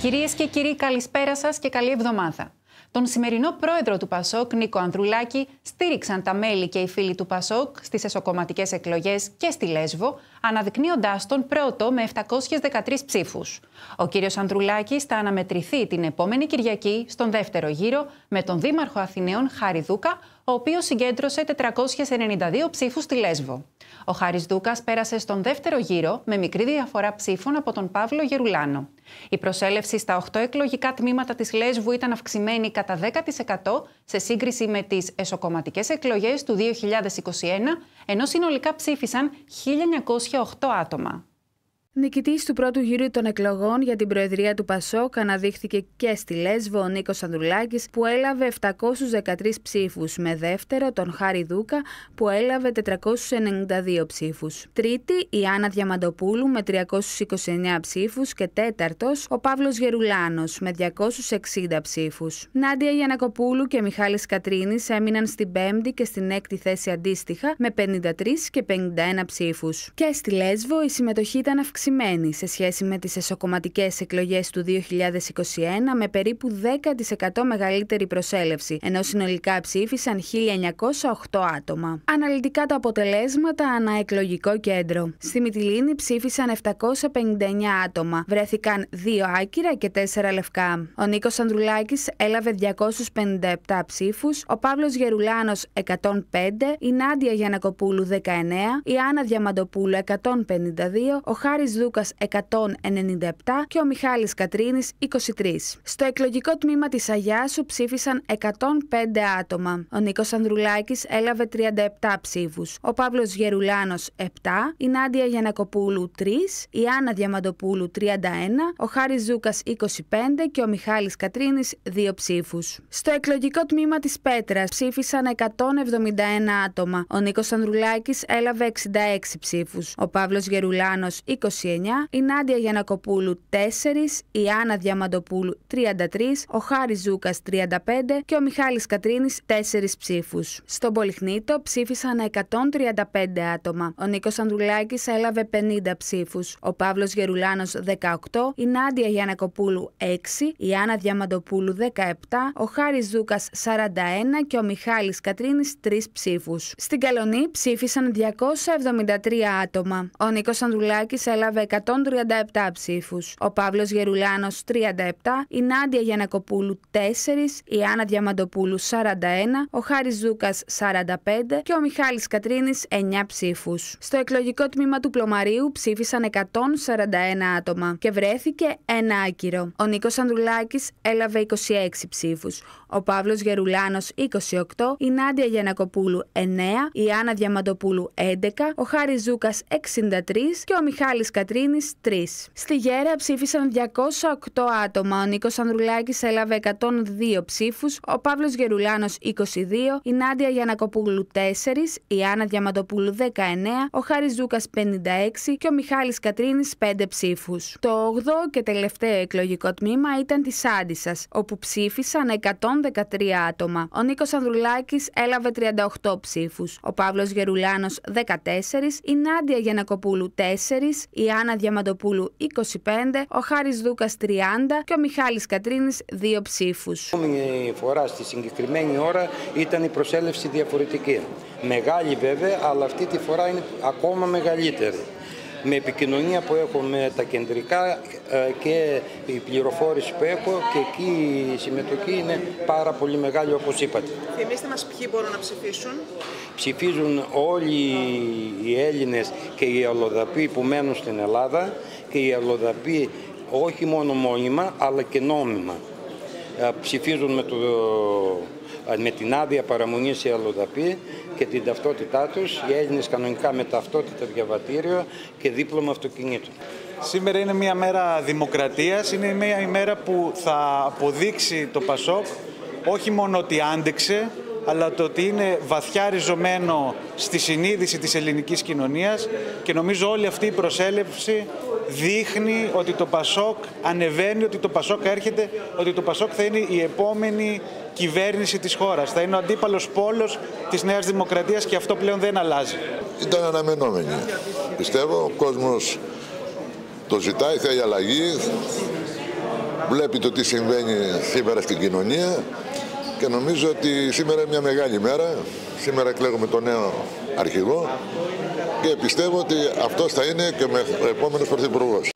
Κυρίες και κύριοι, καλησπέρα σας και καλή εβδομάδα. Τον σημερινό πρόεδρο του Πασόκ, Νίκο Ανδρουλάκη, στήριξαν τα μέλη και οι φίλοι του Πασόκ στις εσωκομματικές εκλογές και στη Λέσβο, αναδεικνύοντάς τον πρώτο με 713 ψήφους. Ο κύριος Ανδρουλάκης θα αναμετρηθεί την επόμενη Κυριακή στον δεύτερο γύρο με τον Δήμαρχο Αθηναίων Χάρη Δούκα, ο οποίος συγκέντρωσε 492 ψήφους στη Λέσβο. Ο Χάρης Δούκας πέρασε στον δεύτερο γύρο με μικρή διαφορά ψήφων από τον Παύλο Γερουλάνο. Η προσέλευση στα 8 εκλογικά τμήματα της Λέσβου ήταν αυξημένη κατά 10% σε σύγκριση με τις εσωκομματικές εκλογές του 2021, ενώ συνολικά ψήφισαν 1.908 άτομα. Νικητής του πρώτου γύρου των εκλογών για την Προεδρία του Πασόκ αναδείχθηκε και στη Λέσβο ο Νίκος Ανδρουλάκης, που έλαβε 713 ψήφους, με δεύτερο τον Χάρη Δούκα, που έλαβε 492 ψήφους. Τρίτη η Άννα Διαμαντοπούλου με 329 ψήφους και τέταρτος ο Παύλος Γερουλάνος με 260 ψήφους. Νάντια Γιανακοπούλου και Μιχάλης Κατρίνης έμειναν στην πέμπτη και στην έκτη θέση αντίστοιχα με 53 και 51 ψήφους. Και στη Λέσβο η συμμετοχή ήταν αυξημένη αυξημένη σε σχέση με τις εσωκομματικές εκλογές του 2021 με περίπου 10% μεγαλύτερη προσέλευση, ενώ συνολικά ψήφισαν 1.908 άτομα. Αναλυτικά τα αποτελέσματα ανά εκλογικό κέντρο. Στη Μυτιλίνη ψήφισαν 759 άτομα, βρέθηκαν 2 άκυρα και 4 λευκά. Ο Νίκος Ανδρουλάκης έλαβε 257 ψήφους, ο Παύλος Γερουλάνος 105, η Νάντια Γιανακοπούλου 19, η Άννα Διαμαντοπούλου 152, ο Χάρης Δούκας 197 και ο Μιχάλης Κατρίνης 23. Στο εκλογικό τμήμα της Αγιάσου ψήφισαν 105 άτομα. Ο Νίκος Ανδρουλάκης έλαβε 37 ψήφους. Ο Παύλος Γερουλάνος 7, η Νάντια Γιανακοπούλου 3, η Άννα Διαμαντοπούλου 31, ο Χάρης Ζούκας 25 και ο Μιχάλης Κατρίνης 2 ψήφους. Στο εκλογικό τμήμα της Πέτρας ψήφισαν 171 άτομα. Ο Νίκος Ανδρουλάκης έλαβε 66 ψήφους. Ο Παύλος Γερουλάνος 20 η Νάντια Γιανακοπούλου 4, η Άννα Διαμαντοπούλου 33, ο Χάρης Ζούκας 35 και ο Μιχάλης Κατρίνης 4 ψήφους. Στον Πολυχνίτο ψήφισαν 135 άτομα. Ο Νίκος Ανδρουλάκης έλαβε 50 ψήφους. Ο Παύλος Γερουλάνος 18, η Νάντια Γιανακοπούλου 6, η Άννα Διαμαντοπούλου 17, ο Χάρης Ζούκας 41 και ο Μιχάλης Κατρίνης 3 ψήφους. Στην Καλονή ψήφισαν 273 άτομα. Ο Νίκος Ανδρουλάκης έλαβε έλαβε 137 ψήφους. Ο Παύλος Γερουλάνος 37, η Νάντια Γιανακοπούλου 4, η Άννα Διαμαντοπούλου 41, ο Χάρης Ζούκας 45 και ο Μιχάλης Κατρίνης 9 ψήφους. Στο εκλογικό τμήμα του Πλωμαρίου ψήφισαν 141 άτομα και βρέθηκε ένα άκυρο. Ο Νίκος Ανδρουλάκης έλαβε 26 ψήφους. Ο Παύλος Γερουλάνος 28, η Νάντια Γιανακοπούλου 9, η Άννα Διαμαντοπούλου 11, ο Χάρης Ζούκας 63 και ο Μιχάλης Κατρίνης 3. Στη Γέρα ψήφισαν 208 άτομα. Ο Νίκος Ανδρουλάκης έλαβε 102 ψήφους, ο Παύλος Γερουλάνος 22, η Νάντια Γιανακοπούλου 4, η Άννα Διαμαντοπούλου 19, ο Χάρης Ζούκας 56 και ο Μιχάλης Κατρίνης 5 ψήφους. Το 8ο και τελευταίο εκλογικό τμήμα ήταν της Άντισα, όπου ψήφισαν 113 άτομα. Ο Νίκος Ανδρουλάκης έλαβε 38 ψήφους, ο Παύλος Γερουλάνος 14, η Νάντια Γιανακοπούλου 4, η Άννα Διαμαντοπούλου 25, ο Χάρης Δούκας 30 και ο Μιχάλης Κατρίνης 2 ψήφους. Η φορά στη συγκεκριμένη ώρα ήταν η προσέλευση διαφορετική. Μεγάλη βέβαια, αλλά αυτή τη φορά είναι ακόμα μεγαλύτερη με επικοινωνία που έχω με τα κεντρικά ε, και η πληροφόρηση που έχω και εκεί η συμμετοχή είναι πάρα πολύ μεγάλη όπως είπατε. Θυμήστε μας ποιοι μπορούν να ψηφίσουν; Ψηφίζουν όλοι οι Έλληνες και οι αλλοδαποί που μένουν στην Ελλάδα και οι αλλοδαποί όχι μόνο μόνιμα αλλά και νόμιμα. Ε, ψηφίζουν με το με την άδεια παραμονής σε αλλοδαπή και την ταυτότητά τους, οι Έλληνες κανονικά με ταυτότητα διαβατήριο και δίπλωμα αυτοκινήτου. Σήμερα είναι μια μέρα δημοκρατίας, είναι μια ημέρα που θα αποδείξει το ΠΑΣΟΚ όχι μόνο ότι άντεξε, αλλά το ότι είναι βαθιά ριζωμένο στη συνείδηση της ελληνικής κοινωνίας και νομίζω όλη αυτή η προσέλευση δείχνει ότι το Πασόκ ανεβαίνει, ότι το Πασόκ έρχεται, ότι το Πασόκ θα είναι η επόμενη κυβέρνηση της χώρας. Θα είναι ο αντίπαλος πόλος της Νέας Δημοκρατίας και αυτό πλέον δεν αλλάζει. Ήταν αναμενόμενη. Πιστεύω ο κόσμος το ζητάει, θέλει αλλαγή. βλέπει το τι συμβαίνει σήμερα στην κοινωνία και νομίζω ότι σήμερα είναι μια μεγάλη μέρα. Σήμερα εκλέγουμε τον νέο αρχηγό και πιστεύω ότι αυτός θα είναι και ο επόμενος πρωθυπουργός.